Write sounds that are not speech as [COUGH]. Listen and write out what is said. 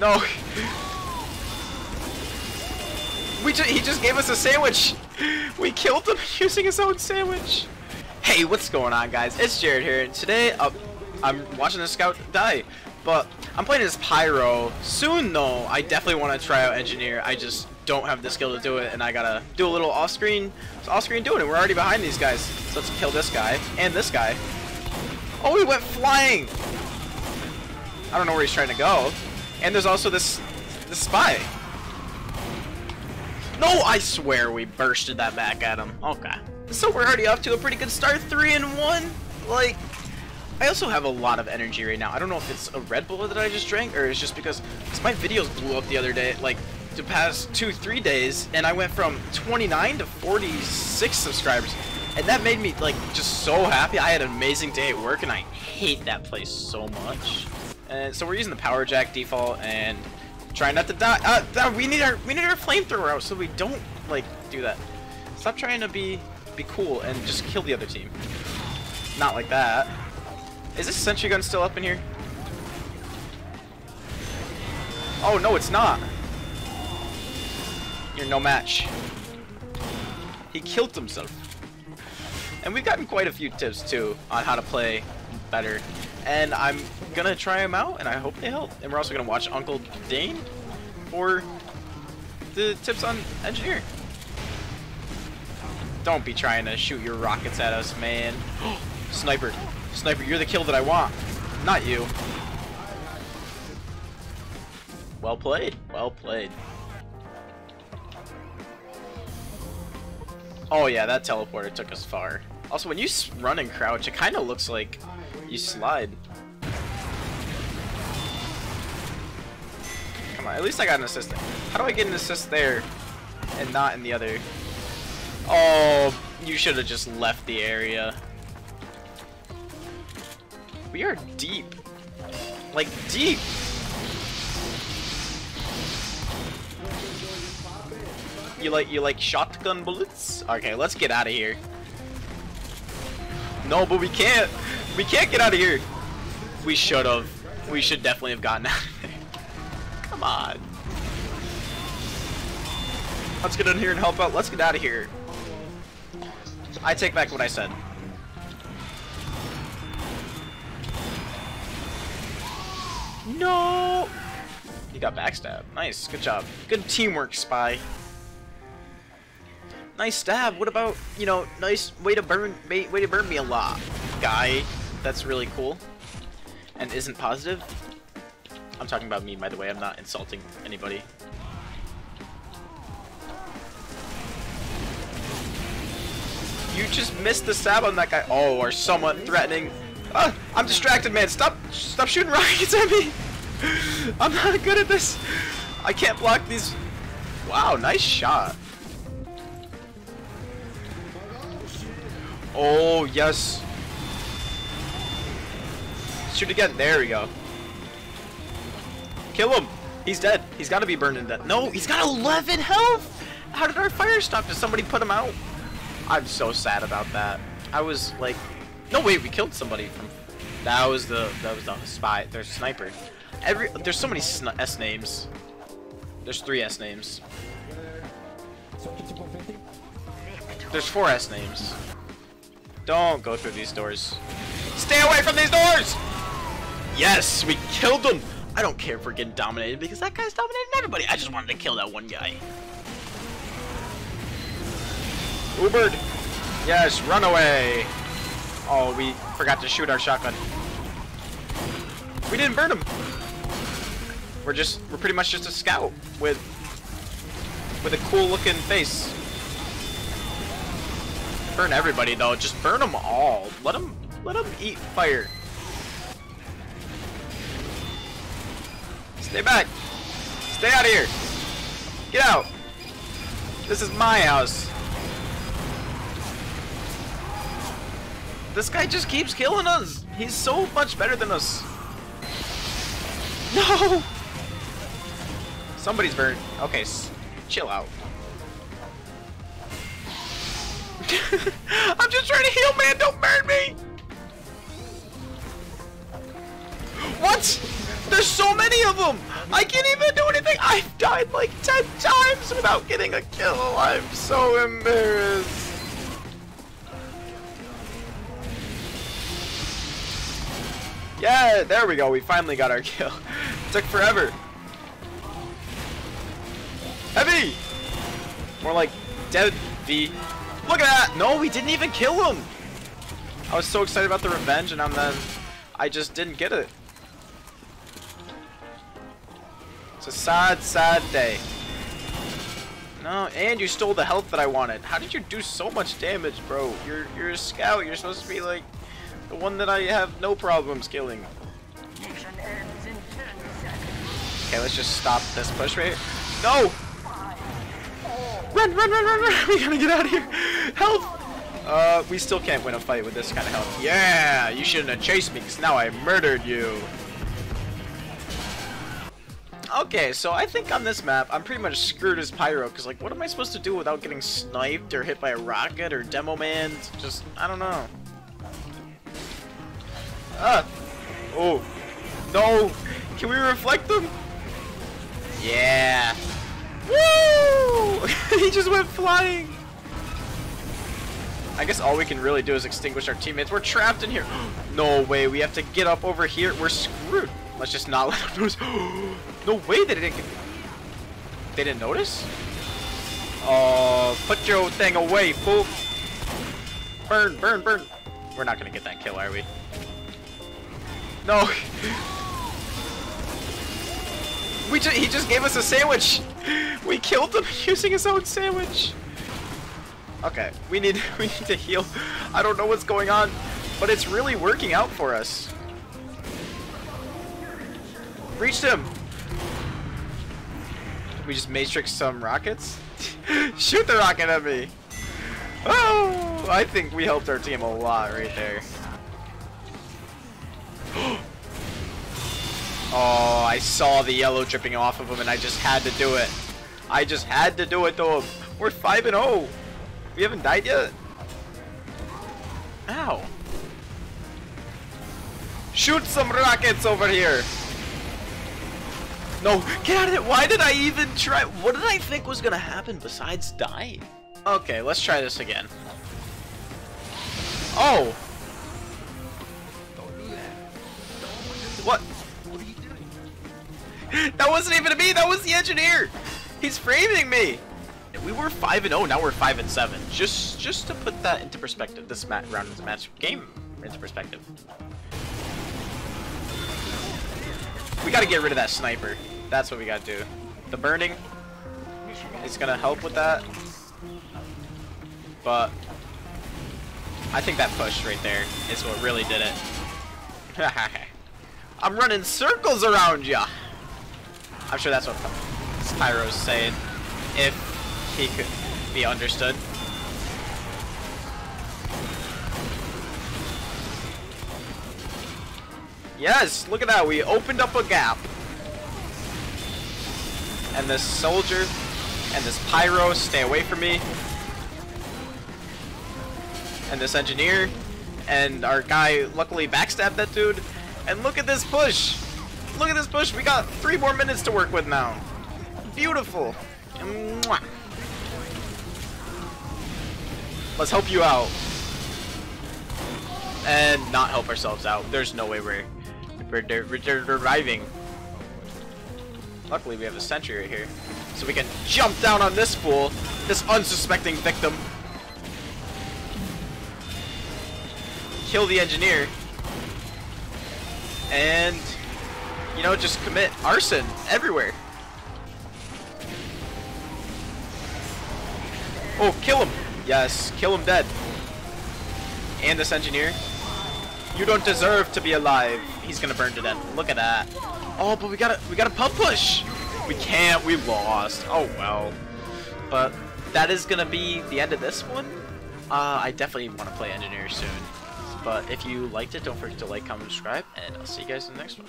No. We ju he just gave us a sandwich. We killed him [LAUGHS] using his own sandwich. Hey, what's going on, guys? It's Jared here, and today uh, I'm watching the scout die. But I'm playing as Pyro. Soon, though, I definitely want to try out Engineer. I just don't have the skill to do it, and I gotta do a little off-screen, off-screen doing it. We're already behind these guys, so let's kill this guy and this guy. Oh, he went flying. I don't know where he's trying to go. And there's also this, this spy. No, I swear we bursted that back at him. Okay. So we're already off to a pretty good start, three and one. Like, I also have a lot of energy right now. I don't know if it's a Red Bull that I just drank, or it's just because my videos blew up the other day, like the past two, three days, and I went from 29 to 46 subscribers. And that made me like just so happy. I had an amazing day at work, and I hate that place so much. And so we're using the power jack default and trying not to die. Uh, uh, we need our we need our flamethrower out so we don't like do that. Stop trying to be be cool and just kill the other team. Not like that. Is this sentry gun still up in here? Oh no, it's not. You're no match. He killed himself. And we've gotten quite a few tips too on how to play better. And I'm gonna try them out, and I hope they help. And we're also gonna watch Uncle Dane for the tips on engineer. Don't be trying to shoot your rockets at us, man. [GASPS] Sniper. Sniper, you're the kill that I want. Not you. Well played. Well played. Oh yeah, that teleporter took us far. Also, when you run and crouch, it kind of looks like you slide. Come on, at least I got an assist. How do I get an assist there and not in the other? Oh, you should have just left the area. We are deep. Like, deep. You like you like shotgun bullets? Okay, let's get out of here. No, but we can't. We can't get out of here. We should have. We should definitely have gotten out. [LAUGHS] Come on. Let's get in here and help out. Let's get out of here. I take back what I said. No! You got backstab. Nice. Good job. Good teamwork, Spy. Nice stab. What about, you know, nice way to burn way to burn me a lot, guy. That's really cool. And isn't positive. I'm talking about me, by the way. I'm not insulting anybody. You just missed the stab on that guy. Oh, or somewhat threatening. Ah, I'm distracted, man. Stop, stop shooting [LAUGHS] rockets at me. [LAUGHS] I'm not good at this. I can't block these. Wow, nice shot. Oh, yes. Shoot again. There we go. Kill him. He's dead. He's got to be burned in death. No, he's got 11 health. How did our fire stop? Did somebody put him out? I'm so sad about that. I was like, no wait, we killed somebody from. That was the that was the spy. There's a sniper. Every there's so many S names. There's three S names. There's four S names. Don't go through these doors. Stay away from these doors! Yes, we killed them! I don't care if we're getting dominated because that guy's dominating everybody. I just wanted to kill that one guy. Ubered! Yes, run away! Oh, we forgot to shoot our shotgun. We didn't burn him! We're just, we're pretty much just a scout with, with a cool looking face. Burn everybody though, just burn them all. Let them, let them eat fire. Stay back. Stay out of here. Get out. This is my house. This guy just keeps killing us. He's so much better than us. No! Somebody's burned. Okay, chill out. [LAUGHS] I'm just trying to heal, man. Don't burn me. What? There's so many of them! I can't even do anything! I've died like 10 times without getting a kill! I'm so embarrassed! Yeah, there we go. We finally got our kill. [LAUGHS] Took forever. Heavy! More like dead V. Look at that! No, we didn't even kill him! I was so excited about the revenge and I'm then I just didn't get it. It's a sad, sad day. No, and you stole the health that I wanted. How did you do so much damage, bro? You're you're a scout. You're supposed to be like the one that I have no problems killing. Okay, let's just stop this push right here. No! Run, run, run, run, run! [LAUGHS] We gotta get out of here! Help! Uh, we still can't win a fight with this kind of health. Yeah! You shouldn't have chased me, because now I murdered you! Okay, so I think on this map, I'm pretty much screwed as Pyro, because, like, what am I supposed to do without getting sniped or hit by a rocket or demo man? Just, I don't know. Ah! Oh! No! Can we reflect them? Yeah! Woo! [LAUGHS] he just went flying! I guess all we can really do is extinguish our teammates. We're trapped in here. [GASPS] no way, we have to get up over here. We're screwed. Let's just not [LAUGHS] let them notice. [GASPS] no way they didn't get... They didn't notice? Oh, put your thing away, fool. Burn, burn, burn. We're not gonna get that kill, are we? No. [LAUGHS] We ju he just gave us a sandwich. [LAUGHS] We killed him using his own sandwich. Okay, we need we need to heal. I don't know what's going on, but it's really working out for us. Reached him. We just matrix some rockets. [LAUGHS] Shoot the rocket at me. Oh, I think we helped our team a lot right there. [GASPS] Oh, I saw the yellow dripping off of him and I just had to do it. I just had to do it to him. We're 5 and 0. We haven't died yet. Ow. Shoot some rockets over here. No, get out of it. Why did I even try? What did I think was to happen besides dying? Okay, let's try this again. Oh. What? What are you doing? that wasn't even me. That was the engineer. He's framing me. We were five and zero. Oh, now we're five and seven. Just, just to put that into perspective. This round of the match game into perspective. We got to get rid of that sniper. That's what we got to do. The burning is gonna help with that, but I think that push right there is what really did it. [LAUGHS] I'm running circles around ya. I'm sure that's what Pyro's saying, if he could be understood. Yes, look at that, we opened up a gap. And this soldier and this pyro stay away from me. And this engineer and our guy luckily backstabbed that dude. And look at this push. Look at this push. We got three more minutes to work with now. Beautiful. Mwah. Let's help you out. And not help ourselves out. There's no way we're, we're, we're deriving. Luckily, we have a sentry right here. So we can jump down on this fool, this unsuspecting victim. Kill the engineer. And you know, just commit arson everywhere. Oh, kill him. Yes, kill him dead. And this engineer. You don't deserve to be alive. He's gonna burn to death. Look at that. Oh, but we got a we got a pump push. We can't. We lost. Oh well. But that is gonna be the end of this one. Uh, I definitely want to play engineer soon. But if you liked it, don't forget to like, comment, subscribe, and I'll see you guys in the next one.